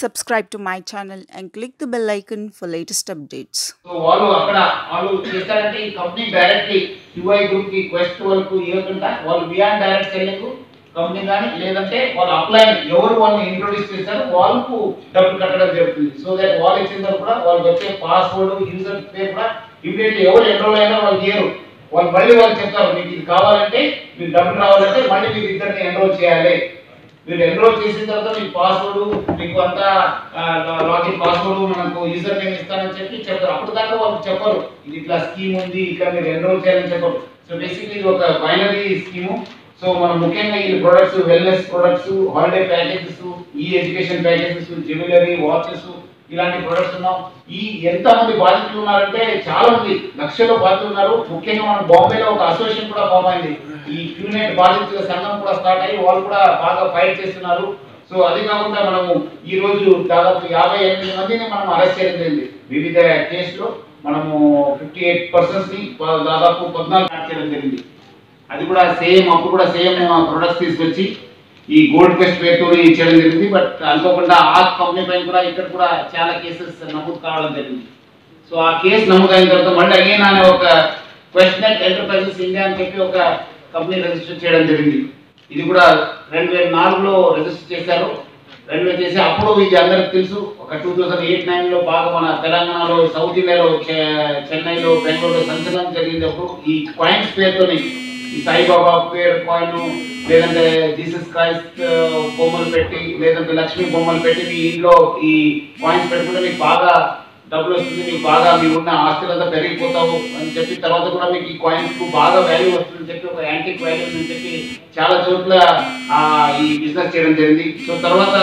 subscribe to my channel and click the bell icon for latest updates. So వాళ్ళు అక్కడ వాళ్ళు చేస్తారంటే ఈ కంపెనీ డైరెక్ట్ యుఐ గ్రూప్కి క్వెస్ట్ వరకు ఇవ్వకుండా వాళ్ళు బియాండ్ డైరెక్ట్ సెల్లింగ్ కంపెనీ కానీ లేదంటే వాళ్ళు అప్లై ఎవరు వాళ్ళని ఇంట్రొడ్యూస్ చేశారో వాళ్ళకు డబ్బులు కట్టడం జరుగుతుంది. సో దట్ వాళ్ళు ఇచ్చిన తర్వాత కూడా వాళ్ళు వచ్చే పాస్వర్డ్ యూజర్ పేరు కూడా ఇమీడియట్ ఎవరు ఎన్రోల్ అయినా వాళ్ళు చేయరు వాళ్ళు మళ్ళీ వాళ్ళు చెప్తారు మీకు ఇది కావాలంటే మీకు డబ్బులు రావాలంటే మళ్ళీ మీరు ఇద్దరిని ఎన్రోల్ చేయాలి. మీరు ఎన్రోల్ చేసిన తర్వాత మీ పాస్వర్డ్ మీకు అంతా లాగిన్ పాస్వర్డ్ మనకు యూజర్ నేమ్ ఇస్తానని చెప్పి చెప్తారు. అప్పుడు దాకా వాళ్ళు చెప్పరు. ఇది ఇట్లా స్కీమ్ ఉంది ఇక్కడ మీరు ఎన్రోల్ చేయాలని చెప్పరు. సో బేసిక్లీ ఇది ఒక బైనరీ స్కీము సో మనం ముఖ్యంగా ఈ products wellness products holiday packages ఈ ఎడ్యుకేషన్ ప్యాకేజెస్ జ్యువెలరీ వాచెస్ ఇలాంటి ప్రొడక్ట్స్ ఉన్నాం. ఈ ఎంత మంది బాధితులు ఉన్నారంటే చాలా మంది లక్షల్లో బాధితులు ఉన్నారు. ముఖ్యంగా మన బాంబేలో ఒక అసోసియేషన్ కూడా ఫామ్ అయింది. ఈ క్యూనెట్ బాధితుల సంఘం కూడా స్టార్ట్ అయ్యి వాళ్ళు కూడా బాగా ఫైట్ చేస్తున్నారు. సో అది కాకుండా మనము ఈ రోజు దాదాపు యాభై ఎనిమిది మందిని మనం అరెస్ట్ చేయడం జరిగింది. వివిధ కేసులో మనము ఫిఫ్టీ ఎయిట్ పర్సన్స్ని దాదాపు పద్నాలుగు అరెస్ట్ చేయడం జరిగింది. అది కూడా సేమ్ అప్పుడు కూడా సేమ్ ప్రొడక్ట్స్ తీసుకొచ్చి ఈ గోల్డ్ ఫెస్ట్ పేరుతో చేయడం జరిగింది. బట్ అనుకోకుండా ఆ కంపెనీ పైన కూడా ఇక్కడ కూడా చాలా కేసెస్ నమోదు కావడం జరిగింది. సో ఆ కేసు నమోదైన తర్వాత మళ్ళీ అగైన్ అనే ఒక క్వశ్చన్ ఎంటర్ప్రైజెస్ ఇండియా అని చెప్పి ఒక కంపెనీ రిజిస్టర్ చేయడం జరిగింది. ఇది కూడా రెండు వేల నాలుగులో రిజిస్టర్ చేశారు. రెండు వేలు చేసి అప్పుడు ఇది అందరికి తెలుసు. ఒక టూ థౌసండ్ ఎయిట్ నైన్లో బాగా మన తెలంగాణలో సౌత్ ఇండియాలో చె- చెన్నైలో బెంగళూరులో సంచలనం జరిగింది అప్పుడు ఈ కాయిన్స్ పేరుతోని ఈ సాయిబాబా పేరు కాయిన్ లేదంటే జీసస్ క్రైస్ట్ బొమ్మలు పెట్టి లేదంటే లక్ష్మీ బొమ్మలు పెట్టి మీ ఇంట్లో ఈ కాయిన్స్ పెట్టుకుంటే మీకు బాగా డబ్బులు వస్తుంది మీకు బాగా మీ ఉన్న ఆస్తులంతా పెరిగిపోతావు అని చెప్పి తర్వాత కూడా మీకు ఈ కాయిన్స్కు బాగా వాల్యూ వస్తుందని చెప్పి ఒక యాంటిక్ వాల్యూ అని చెప్పి చాలా చోట్ల ఈ బిజినెస్ చేయడం జరిగింది. సో తర్వాత